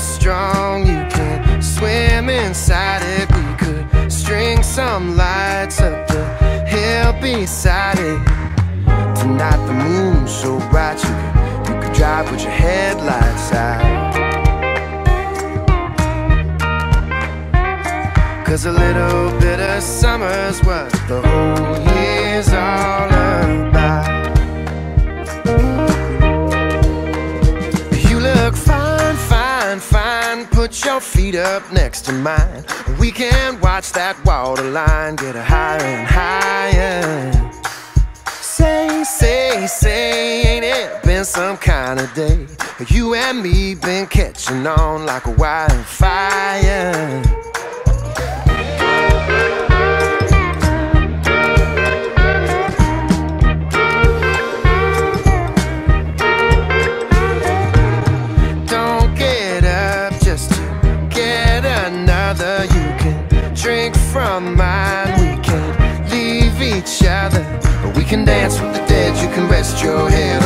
strong, you can swim inside it. We could string some lights up the hill beside it. Tonight the moon's so bright, you could, you could drive with your headlights out. Cause a little bit of summer's worth the whole year. Put your feet up next to mine. We can watch that waterline get a higher and higher. Say, say, say, ain't it been some kind of day? You and me been catching on like a wildfire. other. You can drink from mine. We can leave each other. We can dance with the dead. You can rest your head